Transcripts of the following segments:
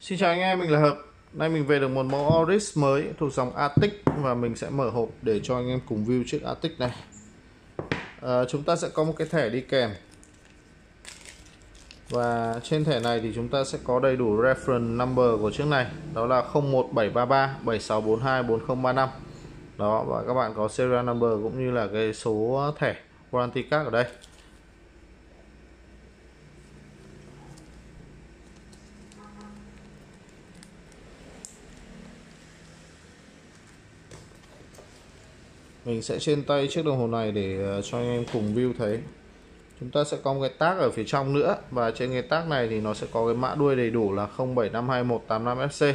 Xin chào anh em, mình là Hợp. Nay mình về được một mẫu Oris mới thuộc dòng Atic và mình sẽ mở hộp để cho anh em cùng view chiếc Atic này. À, chúng ta sẽ có một cái thẻ đi kèm. Và trên thẻ này thì chúng ta sẽ có đầy đủ reference number của chiếc này, đó là 01733 7642 4035. Đó và các bạn có serial number cũng như là cái số thẻ warranty card ở đây. Mình sẽ trên tay chiếc đồng hồ này để ờ, cho anh em cùng view thấy. Chúng ta sẽ có một cái tag ở phía trong nữa. Và trên cái tag này thì nó sẽ có cái mã đuôi đầy đủ là 07521855FC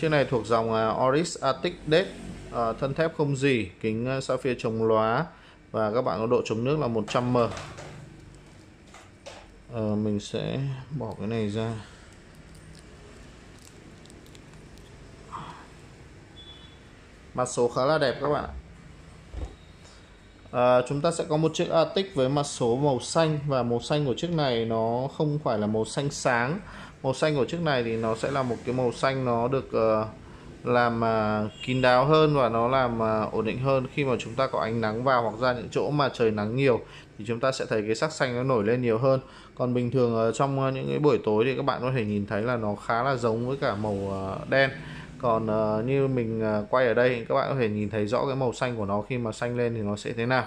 chiếc này thuộc dòng ờ, Oris Arctic Dead ờ, thân thép không gì kính sapphire chống lóa và các bạn có độ chống nước là 100m à, mình sẽ bỏ cái này ra. Mặt số khá là đẹp các bạn ạ à, chúng ta sẽ có một chiếc Arctic với mặt số màu xanh và màu xanh của chiếc này nó không phải là màu xanh sáng. Màu xanh của chiếc này thì nó sẽ là một cái màu xanh nó được uh, làm uh, kín đáo hơn và nó làm uh, ổn định hơn. Khi mà chúng ta có ánh nắng vào hoặc ra những chỗ mà trời nắng nhiều thì chúng ta sẽ thấy cái sắc xanh nó nổi lên nhiều hơn. Còn bình thường uh, trong ờ, những cái buổi tối thì các bạn có thể nhìn thấy là nó khá là giống với cả màu uh, đen còn uh, như mình uh, quay ở đây các bạn có thể nhìn thấy rõ cái màu xanh của nó khi mà xanh lên thì nó sẽ thế nào.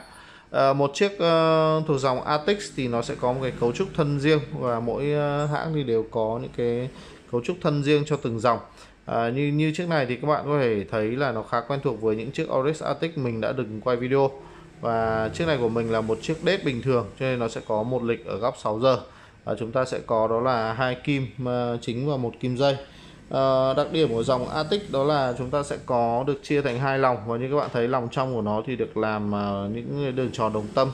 Uh, một chiếc uh, thuộc dòng Atix thì nó sẽ có một cái cấu trúc thân riêng và mỗi uh, hãng thì đều có những cái cấu trúc thân riêng cho từng dòng. À, như như chiếc này thì các bạn có thể thấy là nó khá quen thuộc với những chiếc Oris Atix mình đã từng quay video. Và chiếc này của mình là một chiếc đếp bình thường cho nên nó sẽ có một lịch ở góc 6 giờ. Và chúng ta sẽ có đó là hai kim chính và một kim dây à, đặc điểm của dòng Atic đó là chúng ta sẽ có được chia thành hai lòng và như các bạn thấy lòng trong của nó thì được làm ờ, những đường tròn đồng tâm.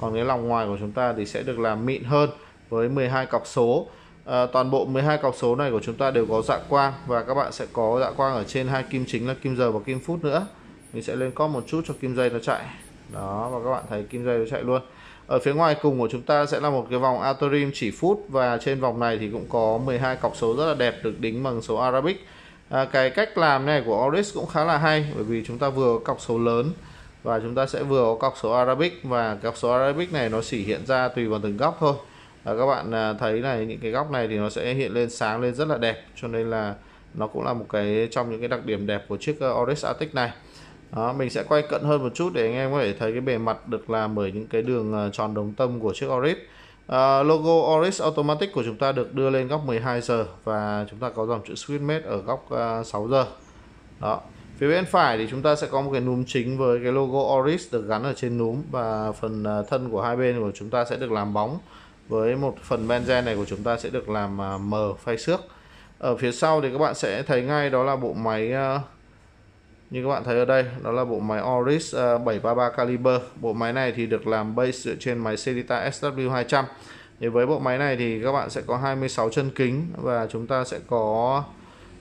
Còn cái lòng ngoài của chúng ta thì sẽ được làm mịn hơn với 12 cọc số. À, toàn bộ 12 cọc số này của chúng ta đều có dạ quang và các bạn sẽ có dạ quang ở trên hai kim chính là kim giờ và kim phút nữa. Mình sẽ lên có một chút cho kim dây nó chạy đó và các bạn thấy kim dây nó chạy luôn. Ở phía ngoài cùng của chúng ta sẽ là một cái vòng autorim chỉ phút và trên vòng này thì cũng có 12 cọc số rất là đẹp được đính bằng số Arabic. À, cái cách làm này của Oris cũng khá là hay bởi vì chúng ta vừa có cọc số lớn và chúng ta sẽ vừa có cọc số Arabic và cọc số Arabic này nó chỉ hiện ra tùy vào từng góc thôi. Và các bạn à, thấy này những cái góc này thì nó sẽ hiện lên sáng lên rất là đẹp cho nên là nó cũng là một cái trong những cái đặc điểm đẹp của chiếc ờ, Oris Arctic này đó, mình sẽ quay cận hơn một chút để anh em có thể thấy cái bề mặt được làm bởi những cái đường à, tròn đồng tâm của chiếc Oris à, logo Oris Automatic của chúng ta được đưa lên góc 12 giờ và chúng ta có dòng chữ Switchmate ở góc à, uh, 6 giờ. Đó phía bên phải thì chúng ta sẽ có một cái núm chính với cái logo Oris được gắn ở trên núm và phần à, thân của hai bên của chúng ta sẽ được làm bóng với một phần benzen này của chúng ta sẽ được làm mờ phay xước. Ở phía sau thì các bạn sẽ thấy ngay đó là bộ máy như các bạn thấy ở đây đó là bộ máy Oris 733 à, caliber. Bộ máy này thì được làm base dựa trên máy Celita SW200 thì với bộ máy này thì các bạn sẽ có 26 chân kính và chúng ta sẽ có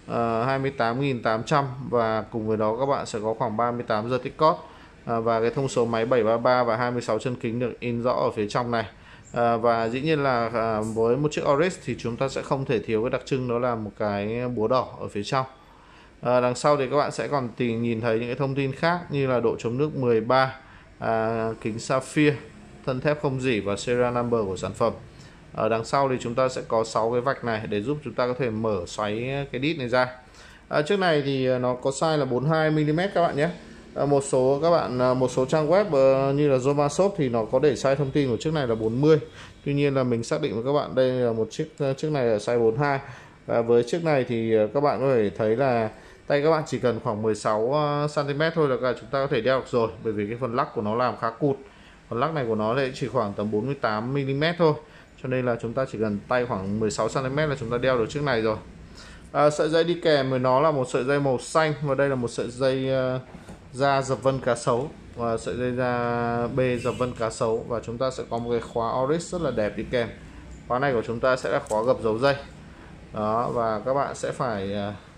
à, uh, 28.800 và cùng với đó các bạn sẽ có khoảng 38 giờ tích cót. Uh, và cái thông số máy 733 và 26 chân kính được in rõ ở phía trong này. À, và dĩ nhiên là à, với một chiếc Oris thì chúng ta sẽ không thể thiếu cái đặc trưng đó là một cái búa đỏ ở phía trong à, đằng sau thì các bạn sẽ còn tìm nhìn thấy những cái thông tin khác như là độ chống nước 13 à, kính sapphire thân thép không dỉ và serial number của sản phẩm. Ở đằng sau thì chúng ta sẽ có 6 cái vạch này để giúp chúng ta có thể mở xoáy cái đít này ra. À, trước này thì nó có size là 42 mm các bạn nhé. À, một số các bạn một số trang web uh, như là Zoma Shop thì nó có để size thông tin của chiếc này là 40 tuy nhiên là mình xác định với các bạn đây là một chiếc chiếc này là size 42 và với chiếc này thì các bạn có thể thấy là tay các bạn chỉ cần khoảng 16 cm ờ, thôi là chúng ta có thể đeo được rồi bởi vì cái phần lắc của nó làm khá cụt. Phần lắc này của nó thì chỉ khoảng tầm 48 mm thôi cho nên là chúng ta chỉ cần tay khoảng 16 cm là chúng ta đeo được chiếc này rồi. À, sợi dây đi kèm với nó là một sợi dây màu xanh và đây là một sợi dây uh, da dập vân cá sấu và sợi dây da B dập vân cá sấu và chúng ta sẽ có một cái khóa oris rất là đẹp đi kèm. Khóa này của chúng ta sẽ là khóa gập dấu dây. Đó và các bạn sẽ phải uh,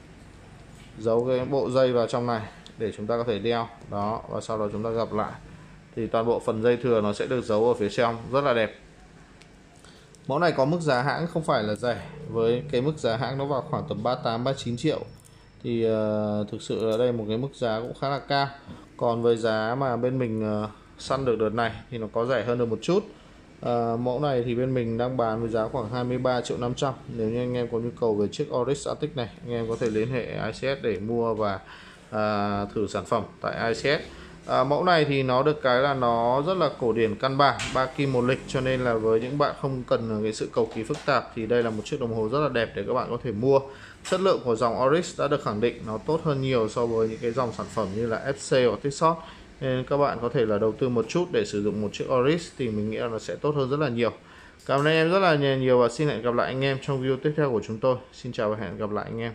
giấu cái bộ dây vào trong này để chúng ta có thể đeo. Đó và sau đó chúng ta gặp lại. Thì toàn bộ phần dây thừa nó sẽ được giấu ở phía trong rất là đẹp. Mẫu này có mức giá hãng không phải là rẻ. Với cái mức giá hãng nó vào khoảng tầm 38 39 triệu. Thì uh, thực sự ở đây một cái mức giá cũng khá là cao. Còn với giá mà bên mình uh, săn được đợt này thì nó có rẻ hơn được một chút à, mẫu này thì bên mình đang bán với giá khoảng 23 triệu 500 nếu như anh em có nhu cầu về chiếc Oryx Attic này anh em có thể liên hệ ICS để mua và à, thử sản phẩm tại ICS à, ờ, mẫu này thì nó được cái là nó rất là cổ điển căn bản ba kim một lịch cho nên là với những bạn không cần cái sự cầu kỳ phức tạp thì đây là một chiếc đồng hồ rất là đẹp để các bạn có thể mua. Chất lượng của dòng Oryx đã được khẳng định nó tốt hơn nhiều so với những cái dòng sản phẩm như là FC hoặc Tixot nên các bạn có thể là đầu tư một chút để sử dụng một chiếc Oris thì mình nghĩ là nó sẽ tốt hơn rất là nhiều. Cảm ơn anh em rất là nhiều và xin hẹn gặp lại anh em trong video tiếp theo của chúng tôi. Xin chào và hẹn gặp lại anh em.